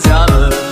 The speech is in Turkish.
canım